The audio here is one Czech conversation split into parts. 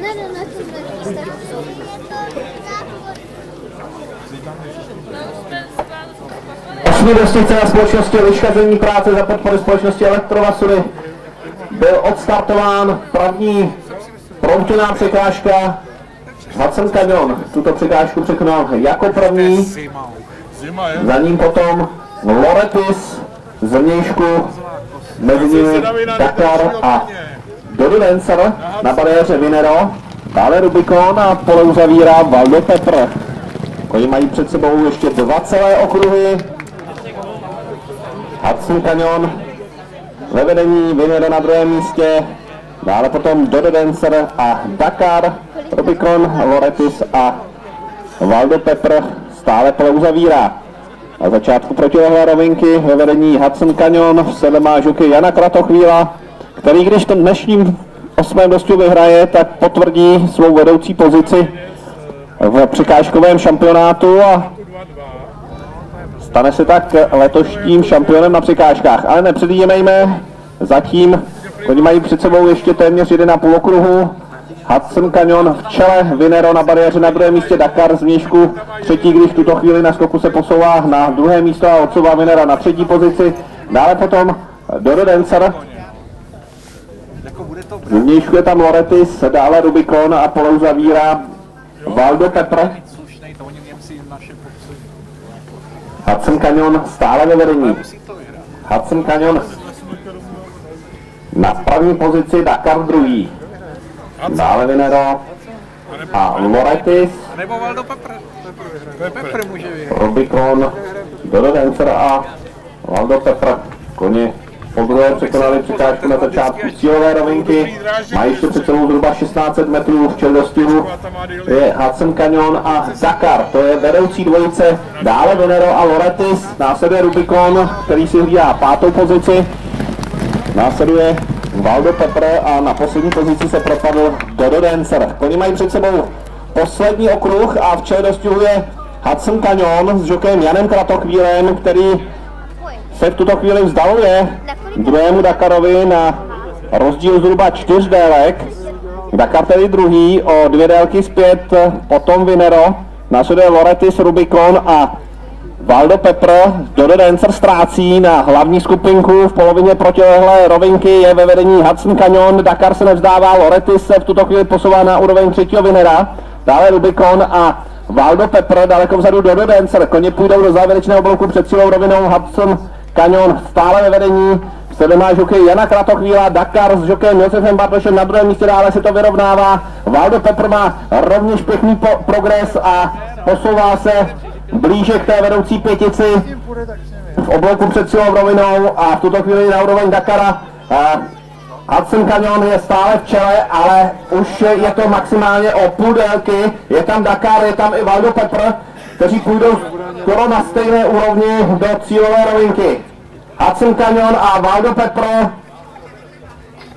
Ne, ne, ne, to ne, Osmi dostupce na společnosti Vyškazení práce za podpory společnosti Elektrovasury byl odstartován první proutěná překážka Hudson Canyon. Tuto překážku překonal jako první, za ním potom Loretis z vnějšku, mezi nimi Dakar a Dancer na bariéře Vinero, dále Rubicon a pole uzavírá Valdo Pepper. Oni mají před sebou ještě dva celé okruhy. Hudson Canyon ve vedení, Vinero na druhém místě, dále potom Dodo Dancer a Dakar, Rubicon, Loretis a Valdo Pepper stále pole uzavírá. Na začátku protilehlé rovinky ve vedení Hudson Canyon v sedle má žuky Jana Kratochvíla, který když ten dnešním osmém dostu vyhraje, tak potvrdí svou vedoucí pozici v překážkovém šampionátu a stane se tak letošním šampionem na překážkách. Ale nepředjímejme, zatím oni mají před sebou ještě téměř 1,5 okruhu. Hudson Canyon v čele, Vinero na bariéře na druhém místě, Dakar z vnějšku třetí, když v tuto chvíli na skoku se posouvá na druhé místo a odsouvá Vinera na třetí pozici. Dále potom Dodo Dancer, z vnějšku je tam Loretis, dále Rubicon a pole uzavírá Valdo Pepper. Hudson Canyon stále ve vedení. Hudson Canyon na první pozici, Dakar druhý. Dále Vinero a Loretis, Nebo Valdo Pepper. Pepper může vyhrát. Rubicon, Dodo Dancer a Valdo Pepper. Koně po druhé překonali překážku na začátku cílové rovinky. Mají ještě před sebou zhruba 1600 metrů v čeldostihu. Je Hudson Canyon a Dakar, to je vedoucí dvojice. Dále Venero a Loretis, následuje Rubicon, který si hlídá pátou pozici. Následuje Valdo Pepper a na poslední pozici se propadl Dodo Dancer. Oni mají před sebou poslední okruh a v čele dostihuje Hudson Canyon s žokem Janem Kratochvílem, který se v tuto chvíli vzdaluje druhému Dakarovi na rozdíl zhruba čtyř délek. Dakar tedy druhý o dvě délky zpět, potom Vinero, následuje Loretis, Rubicon a Valdo Pepper, Dodo Dancer ztrácí na hlavní skupinku v polovině protilehlé rovinky je ve vedení Hudson Canyon, Dakar se nevzdává, Loretis se v tuto chvíli posouvá na úroveň třetího Vinera, dále Rubicon a Valdo Pepper daleko vzadu Dodo Dancer, koně půjdou do závěrečného bloku před cílou rovinou Hudson Canyon stále ve vedení, Vstede má žokej Jana Kratochvíla, Dakar s žokem Josefem Bartošem na druhém místě, dále se to vyrovnává. Valdo Pepper má rovněž pěkný po- progres a posouvá se blíže k té vedoucí pětici v oblouku před silou rovinou a v tuto chvíli na úroveň Dakara. Hudson Canyon je stále v čele, ale už je to maximálně o půl délky. Je tam Dakar, je tam i Valdo Pepper, kteří půjdou skoro na stejné úrovni do cílové rovinky. Hudson Canyon a Valdo Pepper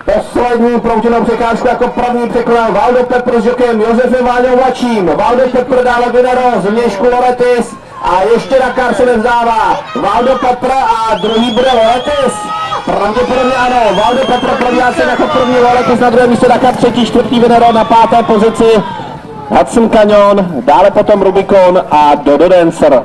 Poslední proutěnou překážku jako první překonal Valdo Pepper s žokem Josefem Váňou Mladším. Valdo Pepper dále Vinero z vnějšku Loretis a ještě Dakar se nevzdává. Valdo Pepper a druhý bude Loretis. Pravděpodobně ano, Valdo Pepper probíhá se jako první Loretis na druhém místě Dakar třetí, čtvrtý Vinero na páté pozici. Hudson Canyon, dále potom Rubicon a Dodo Dancer.